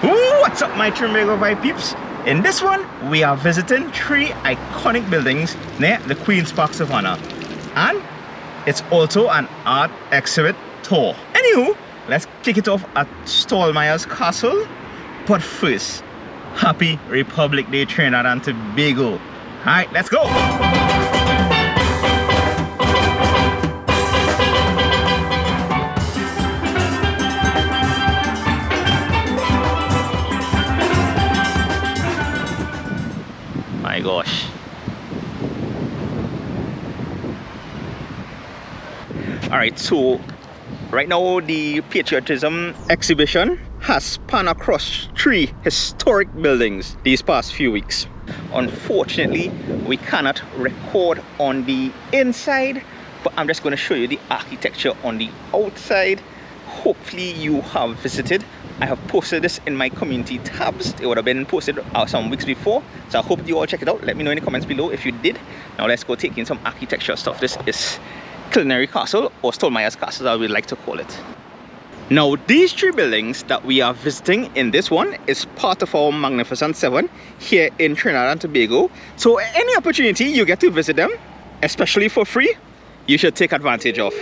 What's up my Trinbago Vibe peeps? In this one, we are visiting three iconic buildings near the Queen's Park Savannah. And it's also an art exhibit tour. Anywho, let's kick it off at Stollmeyer's Castle. But first, happy Republic Day Trinidad and Tobago. Alright, let's go! Alright, so right now the patriotism exhibition has spanned across three historic buildings these past few weeks. Unfortunately, we cannot record on the inside, but I'm just going to show you the architecture on the outside. Hopefully you have visited. I have posted this in my community tabs. It would have been posted uh, some weeks before. So I hope you all check it out. Let me know in the comments below if you did. Now let's go take in some architecture stuff. This is Killarney Castle or Stollmeyer's Castle as would like to call it. Now these three buildings that we are visiting in this one is part of our Magnificent 7 here in Trinidad and Tobago. So any opportunity you get to visit them, especially for free, you should take advantage of.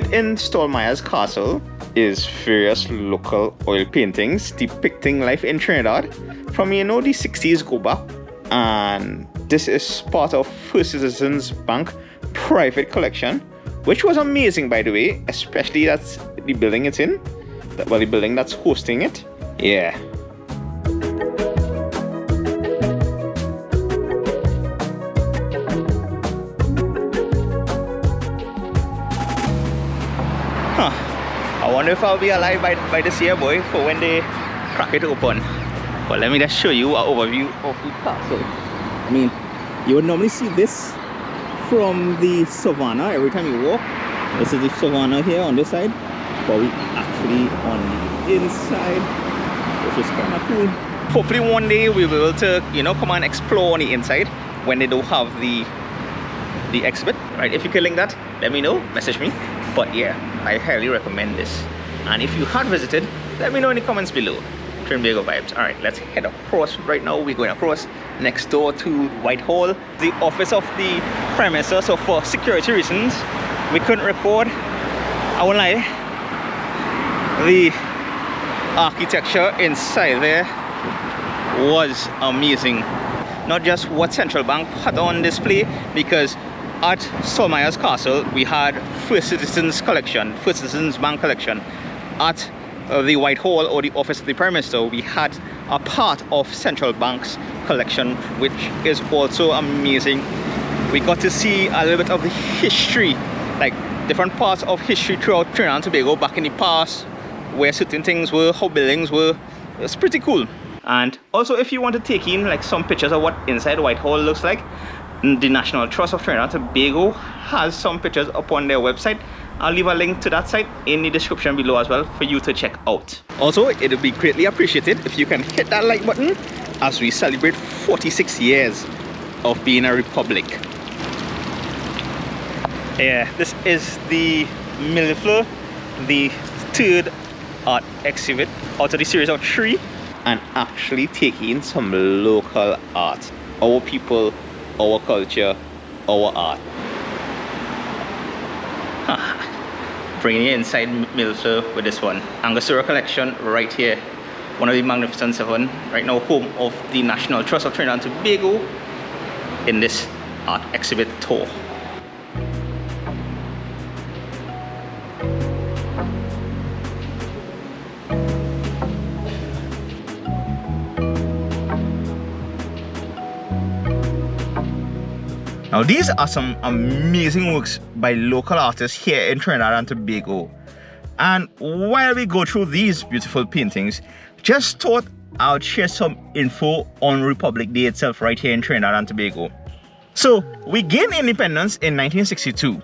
Within Stollmeyer's castle is various local oil paintings depicting life in Trinidad. From you know the 60s go back and this is part of First Citizens Bank private collection which was amazing by the way especially that's the building it's in well the building that's hosting it. Yeah if I'll be alive by, by this year, boy, for when they crack it open. But let me just show you an overview of the castle. I mean, you would normally see this from the savannah every time you walk. This is the savannah here on this side, but we actually on the inside, which is kind of cool. Hopefully one day we'll be able to, you know, come and explore on the inside when they don't have the the exhibit. Right, if you can link that, let me know, message me. But yeah, I highly recommend this. And if you had visited, let me know in the comments below. Trinbago vibes. All right, let's head across. Right now, we're going across next door to Whitehall, the office of the Prime Minister. So for security reasons, we couldn't record. I won't lie. The architecture inside there was amazing. Not just what Central Bank had on display, because at Stollmeyer's Castle, we had First Citizens Collection, First Citizens Bank Collection. At uh, the Whitehall or the Office of the Prime Minister, we had a part of Central Bank's collection, which is also amazing. We got to see a little bit of the history, like different parts of history throughout Trinidad and Tobago back in the past, where certain things were, how buildings were. It's pretty cool. And also, if you want to take in like some pictures of what inside Whitehall looks like, the National Trust of Trinidad and Tobago has some pictures up on their website. I'll leave a link to that site in the description below as well for you to check out. Also, it would be greatly appreciated if you can hit that like button as we celebrate 46 years of being a republic. Yeah, this is the Mille Fleurs, the third art exhibit out of the series of three and actually taking some local art. Our people our culture, our art. Bringing you inside Mille Fleurs with this one. Angostura collection right here. One of the Magnificent Seven. Right now home of the National Trust of Trinidad and Tobago in this art exhibit tour. Now these are some amazing works by local artists here in Trinidad and Tobago. And while we go through these beautiful paintings, just thought I'll share some info on Republic Day itself right here in Trinidad and Tobago. So, we gained independence in 1962,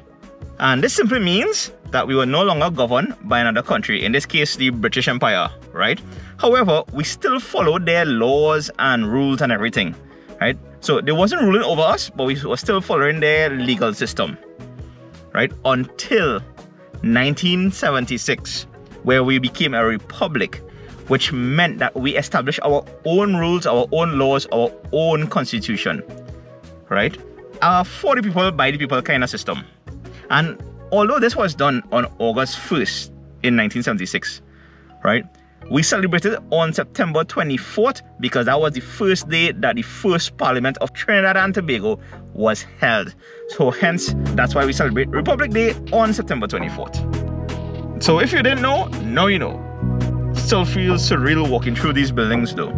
and this simply means that we were no longer governed by another country, in this case, the British Empire, right? However, we still followed their laws and rules and everything, right? So, they wasn't ruling over us, but we were still following their legal system, right? Until 1976, where we became a republic, which meant that we established our own rules, our own laws, our own constitution, right? For the people, by the people kind of system. And although this was done on August 1st in 1976, right? We celebrated on September 24th because that was the first day that the first Parliament of Trinidad and Tobago was held. So hence, that's why we celebrate Republic Day on September 24th. So if you didn't know, now you know. Still feels surreal walking through these buildings though.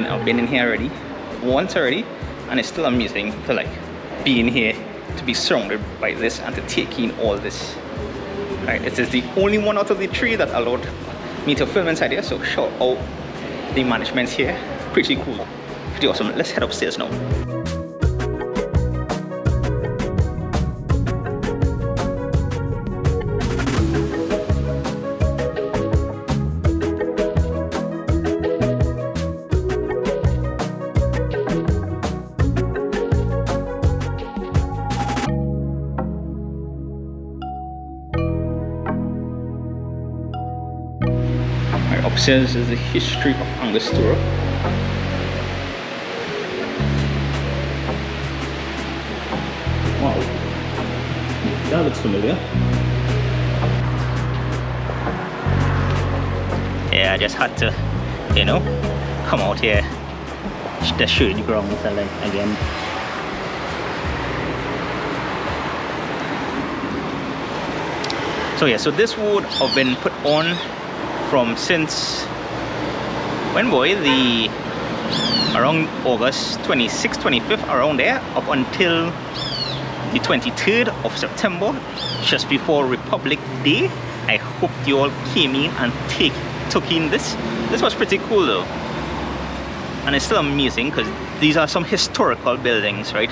Mean, I've been in here already, once already, and it's still amazing to like be in here, to be surrounded by this and to take in all this. Right, this is the only one out of the three that allowed me to film inside here, so shout out the management here. Pretty cool, pretty awesome. Let's head upstairs now. Is the history of Angostura. Wow, that looks familiar. Yeah, I just had to, you know, come out here, the ground again. So yeah, so this would have been put on from since when boy the around August 26th 25th around there up until the 23rd of September just before Republic Day. I hope you all came in and take took in this. This was pretty cool though. And it's still amazing because these are some historical buildings right?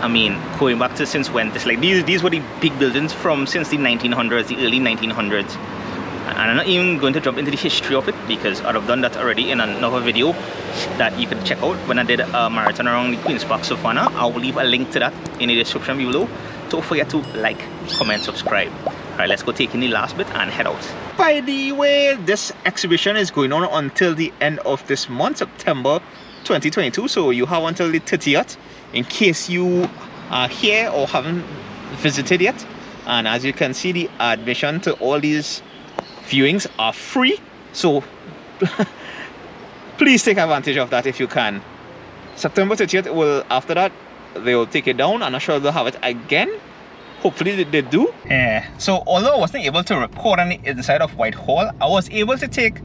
I mean going back to since when this like these these were the big buildings from since the 1900s the early 1900s and I'm not even going to jump into the history of it because I'd have done that already in another video that you can check out when I did a marathon around the Queen's Park Savannah. I will leave a link to that in the description below. Don't forget to like, comment, subscribe. Alright, let's go take in the last bit and head out. By the way, this exhibition is going on until the end of this month, September 2022. So you have until the 30th in case you are here or haven't visited yet. And as you can see, the admission to all these viewings are free. So please take advantage of that if you can. September 30th will after that they will take it down. And I'm not sure they'll have it again. Hopefully they do. Yeah. So although I wasn't able to record on the inside of Whitehall I was able to take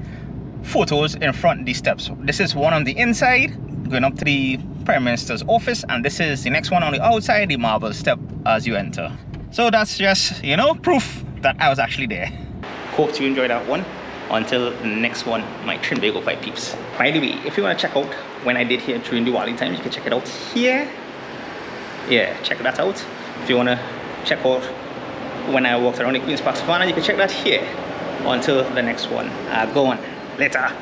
photos in front of the steps. This is one on the inside going up to the Prime Minister's office and this is the next one on the outside the marble step as you enter. So that's just, you know, proof that I was actually there. Hope you enjoyed that one. Until the next one, my Trinbago Vibe peeps. By the way, if you want to check out when I did here during Diwali time, you can check it out here. Yeah, check that out. If you want to check out when I walked around the Queen's Park Savannah, you can check that here. Until the next one, uh, go on. Later.